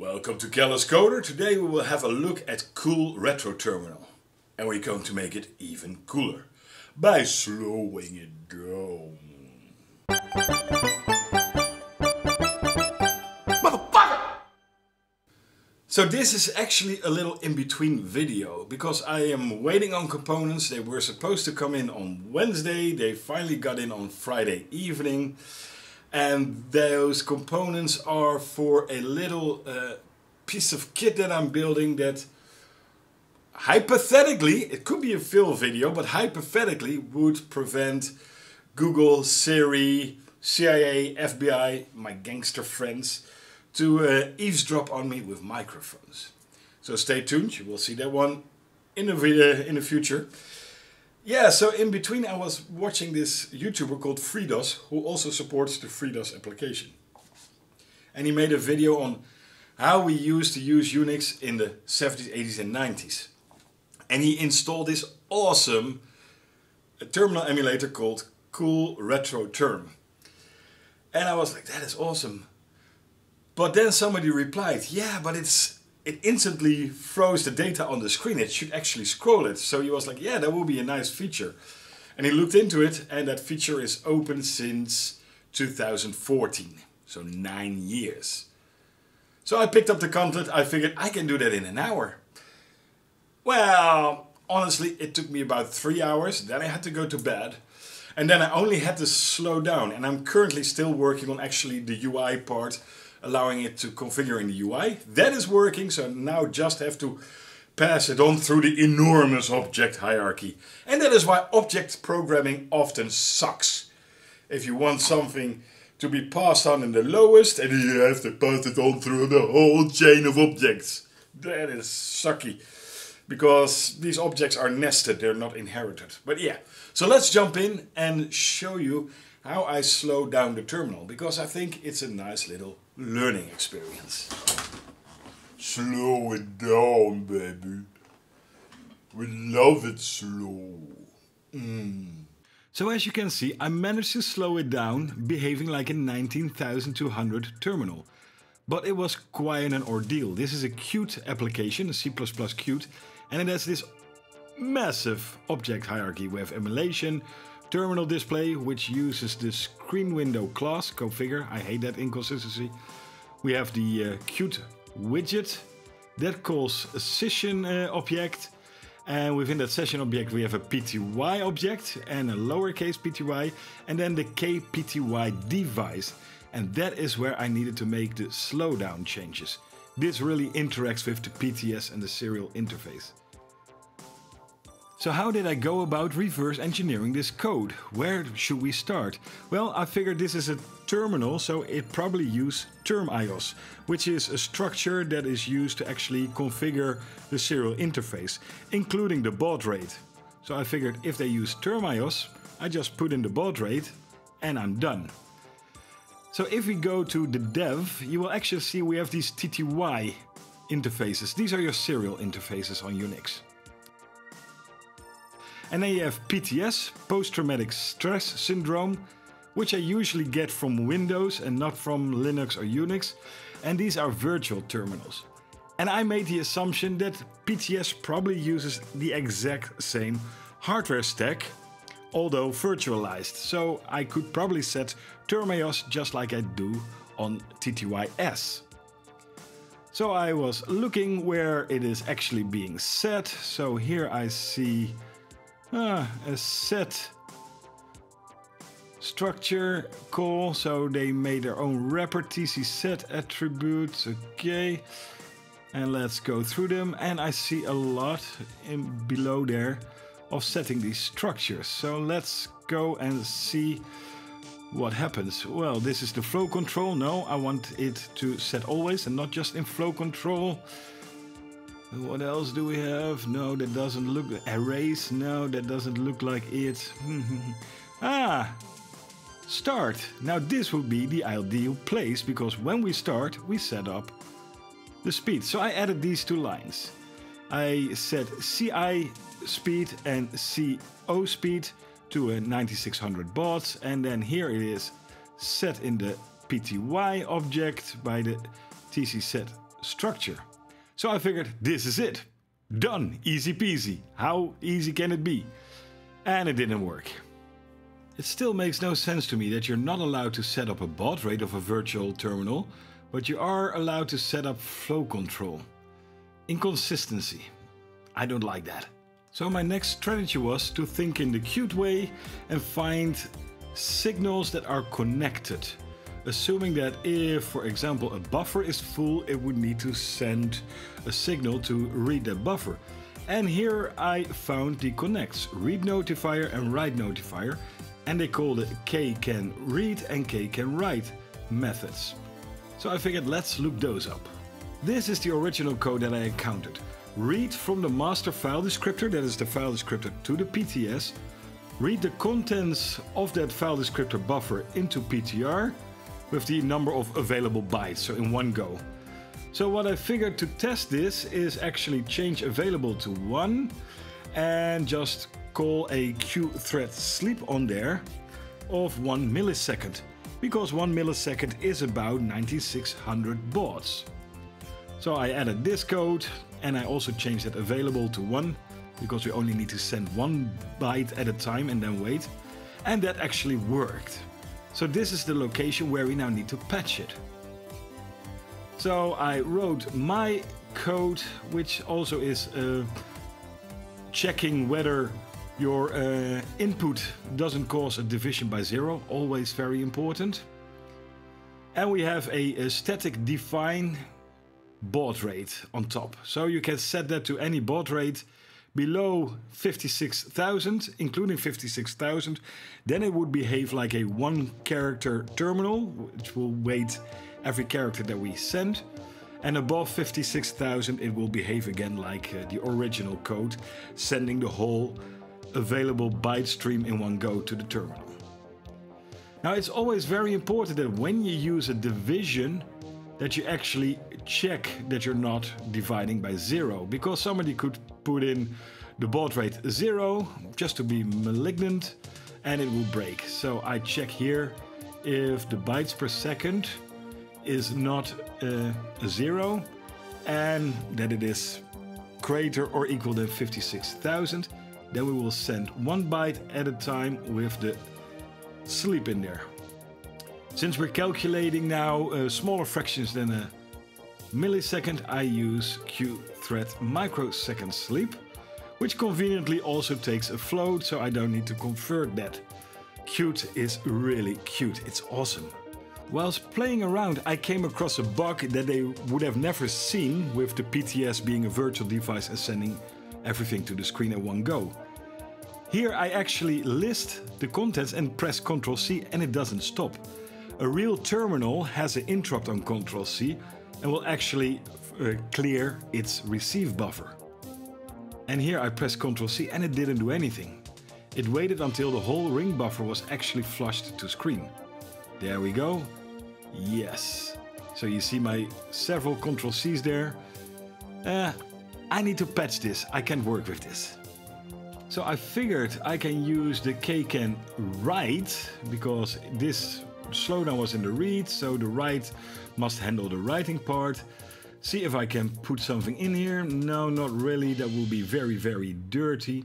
Welcome to Callous Coder. Today we will have a look at Cool Retro Terminal. And we're going to make it even cooler by slowing it down. Motherfucker! So this is actually a little in-between video because I am waiting on components. They were supposed to come in on Wednesday. They finally got in on Friday evening. And those components are for a little uh, piece of kit that I'm building that hypothetically, it could be a fill video, but hypothetically would prevent Google, Siri, CIA, FBI, my gangster friends, to uh, eavesdrop on me with microphones. So stay tuned, you will see that one in the, video, in the future. Yeah, so in between I was watching this YouTuber called FreeDOS, who also supports the FreeDOS application. And he made a video on how we used to use Unix in the 70s, 80s and 90s and he installed this awesome uh, terminal emulator called Cool Retro Term. And I was like, that is awesome. But then somebody replied, yeah, but it's it instantly froze the data on the screen. It should actually scroll it. So he was like, yeah, that will be a nice feature. And he looked into it and that feature is open since 2014. So nine years. So I picked up the content. I figured I can do that in an hour. Well, honestly, it took me about three hours. Then I had to go to bed. And then I only had to slow down. And I'm currently still working on actually the UI part, allowing it to configure in the UI. That is working, so now just have to pass it on through the enormous object hierarchy. And that is why object programming often sucks. If you want something to be passed on in the lowest, and you have to pass it on through the whole chain of objects. That is sucky because these objects are nested, they're not inherited. But yeah, so let's jump in and show you how I slow down the terminal because I think it's a nice little learning experience. Slow it down, baby. We love it slow. Mm. So as you can see, I managed to slow it down, behaving like a 19200 terminal. But it was quite an ordeal. This is a Qt application, a C++ Qt, and it has this massive object hierarchy. We have emulation, terminal display, which uses the screen window class configure. I hate that inconsistency. We have the uh, Qt widget that calls a session uh, object. And within that session object, we have a PTY object and a lowercase pty, and then the kpty device. And that is where I needed to make the slowdown changes. This really interacts with the PTS and the serial interface. So how did I go about reverse engineering this code? Where should we start? Well, I figured this is a terminal, so it probably use termios, which is a structure that is used to actually configure the serial interface, including the baud rate. So I figured if they use termios, I just put in the baud rate and I'm done. So if we go to the dev, you will actually see we have these TTY interfaces. These are your serial interfaces on Unix. And then you have PTS, post-traumatic stress syndrome, which I usually get from Windows and not from Linux or Unix. And these are virtual terminals. And I made the assumption that PTS probably uses the exact same hardware stack, although virtualized. So I could probably set Termios just like I do on TTYS. So I was looking where it is actually being set. So here I see Ah, a set structure call. So they made their own wrapper TC set attributes. Okay. And let's go through them. And I see a lot in below there of setting these structures. So let's go and see what happens. Well, this is the flow control. No, I want it to set always and not just in flow control. What else do we have? No, that doesn't look... Erase? No, that doesn't look like it. ah! Start. Now this would be the ideal place because when we start, we set up the speed. So I added these two lines. I set CI speed and CO speed to a 9600 bauds and then here it is set in the PTY object by the TC set structure. So I figured this is it. Done, easy peasy. How easy can it be? And it didn't work. It still makes no sense to me that you're not allowed to set up a baud rate of a virtual terminal, but you are allowed to set up flow control. Inconsistency. I don't like that. So my next strategy was to think in the Qt way and find signals that are connected. Assuming that if, for example, a buffer is full, it would need to send a signal to read that buffer. And here I found the connects, read notifier and write notifier, and they called it K can read and K can write methods. So I figured let's look those up. This is the original code that I encountered. Read from the master file descriptor, that is the file descriptor to the PTS, read the contents of that file descriptor buffer into PTR with the number of available bytes, so in one go. So what I figured to test this is actually change available to 1 and just call a Q thread sleep on there of 1 millisecond because 1 millisecond is about 9600 bauds. So I added this code and I also changed it available to 1 because we only need to send one byte at a time and then wait. And that actually worked. So this is the location where we now need to patch it. So I wrote my code, which also is uh, checking whether your uh, input doesn't cause a division by zero, always very important. And we have a, a static define baud rate on top. So you can set that to any baud rate below 56,000, including 56,000, then it would behave like a one character terminal, which will wait every character that we send. And above 56,000, it will behave again like uh, the original code, sending the whole available byte stream in one go to the terminal. Now, it's always very important that when you use a division, that you actually check that you're not dividing by zero because somebody could put in the baud rate zero just to be malignant and it will break. So I check here if the bytes per second is not uh, a zero and that it is greater or equal than 56,000 then we will send one byte at a time with the sleep in there. Since we're calculating now uh, smaller fractions than a millisecond, I use Q-thread microsecond sleep, which conveniently also takes a float, so I don't need to convert that. Qt is really cute, it's awesome. Whilst playing around, I came across a bug that they would have never seen with the PTS being a virtual device and sending everything to the screen at one go. Here I actually list the contents and press Ctrl C and it doesn't stop. A real terminal has an interrupt on Ctrl C and will actually uh, clear its receive buffer. And here I press Ctrl C and it didn't do anything. It waited until the whole ring buffer was actually flushed to screen. There we go. Yes. So you see my several Ctrl C's there. Uh, I need to patch this. I can't work with this. So I figured I can use the kcan write because this slowdown was in the read, so the write must handle the writing part. See if I can put something in here. No, not really. That will be very, very dirty.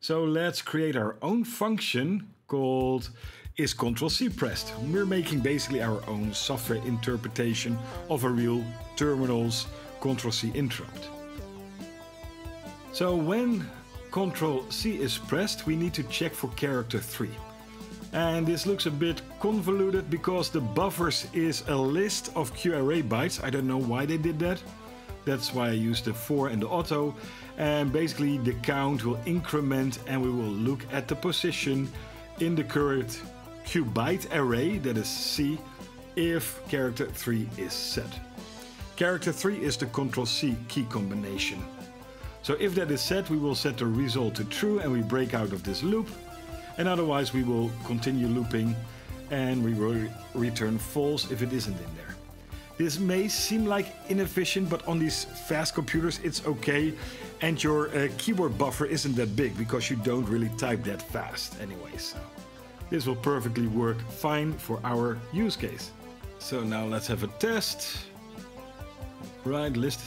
So let's create our own function called is Ctrl C pressed. We're making basically our own software interpretation of a real terminal's Ctrl C interrupt. So when Ctrl C is pressed, we need to check for character 3. And this looks a bit convoluted because the buffers is a list of QArray bytes. I don't know why they did that. That's why I used the for and the auto. And basically the count will increment and we will look at the position in the current Q byte array, that is C, if character 3 is set. Character 3 is the control C key combination. So if that is set, we will set the result to true and we break out of this loop and otherwise we will continue looping and we will return false if it isn't in there. This may seem like inefficient, but on these fast computers it's okay and your uh, keyboard buffer isn't that big because you don't really type that fast anyway. So this will perfectly work fine for our use case. So now let's have a test. Right, list,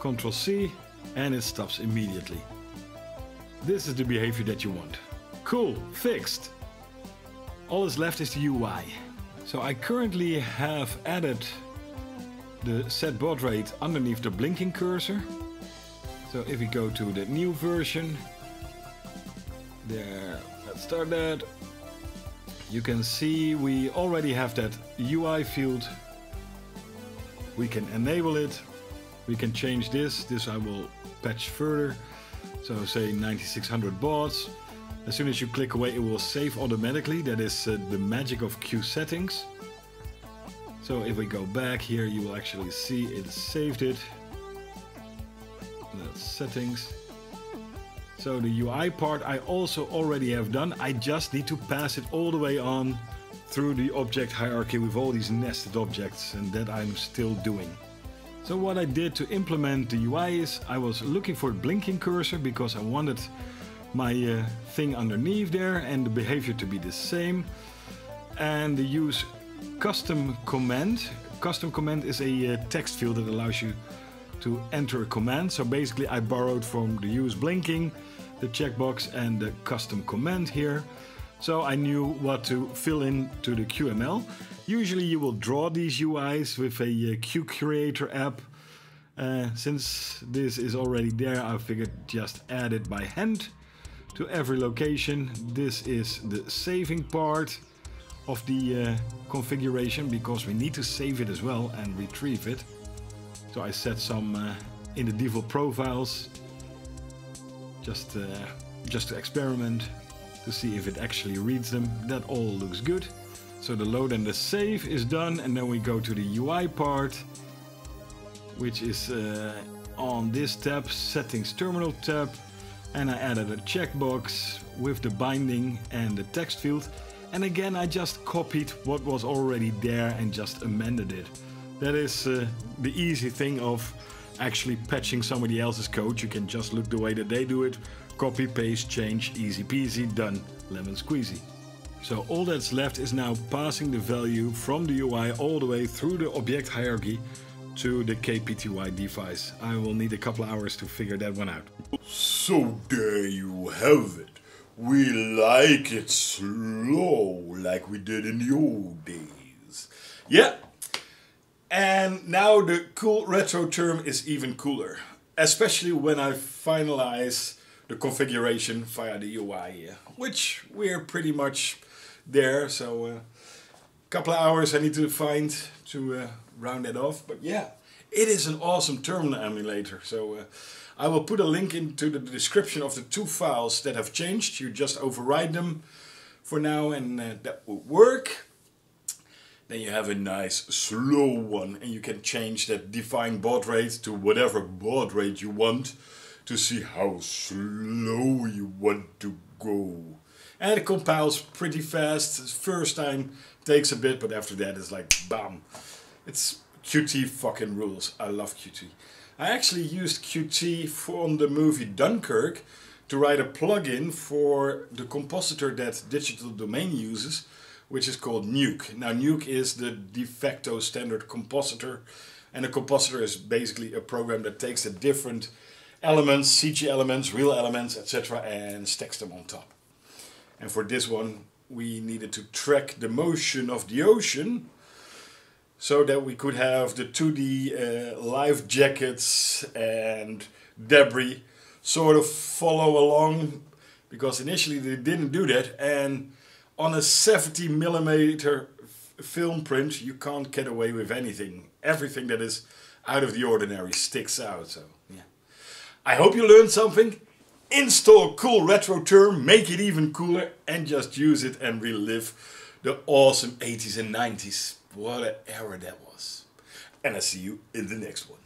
Control C, and it stops immediately. This is the behavior that you want. Cool, fixed. All that's left is the UI. So I currently have added the set baud rate underneath the blinking cursor. So if we go to the new version, there, let's start that. You can see we already have that UI field. We can enable it. We can change this. This I will patch further. So say 9600 bauds. As soon as you click away it will save automatically. That is uh, the magic of Q settings. So if we go back here you will actually see it saved it. That's settings. So the UI part I also already have done. I just need to pass it all the way on through the object hierarchy with all these nested objects and that I'm still doing. So what I did to implement the UI is I was looking for a blinking cursor because I wanted my uh, thing underneath there and the behavior to be the same and the use custom command. Custom command is a uh, text field that allows you to enter a command. So basically I borrowed from the use blinking, the checkbox and the custom command here. So I knew what to fill in to the QML. Usually you will draw these UIs with a uh, Qt Creator app. Uh, since this is already there, I figured just add it by hand to every location. This is the saving part of the uh, configuration because we need to save it as well and retrieve it. So I set some uh, in the default profiles just, uh, just to experiment to see if it actually reads them. That all looks good. So the load and the save is done and then we go to the UI part which is uh, on this tab, settings terminal tab and I added a checkbox with the binding and the text field and again I just copied what was already there and just amended it. That is uh, the easy thing of actually patching somebody else's code. You can just look the way that they do it, copy, paste, change, easy peasy, done, lemon squeezy. So all that's left is now passing the value from the UI all the way through the object hierarchy to the KPTY device. I will need a couple hours to figure that one out. So there you have it. We like it slow, like we did in the old days. Yeah. And now the cool retro term is even cooler. Especially when I finalize the configuration via the UI, which we're pretty much there. So a uh, couple of hours I need to find to uh, round it off. But yeah, it is an awesome terminal emulator. So uh, I will put a link into the description of the two files that have changed. You just override them for now and uh, that will work. Then you have a nice slow one and you can change that define baud rate to whatever baud rate you want to see how slow you want to go. And it compiles pretty fast. First time takes a bit, but after that it's like bam. It's Qt fucking rules. I love Qt. I actually used Qt from the movie Dunkirk to write a plugin for the compositor that Digital Domain uses, which is called Nuke. Now Nuke is the de facto standard compositor, and a compositor is basically a program that takes the different elements, CG elements, real elements, etc. and stacks them on top. And for this one we needed to track the motion of the ocean so that we could have the 2D uh, life jackets and debris sort of follow along because initially they didn't do that. And on a 70 millimeter film print you can't get away with anything. Everything that is out of the ordinary sticks out so yeah. I hope you learned something. Install cool retro term make it even cooler and just use it and relive the awesome 80s and 90s what an era that was. And I see you in the next one.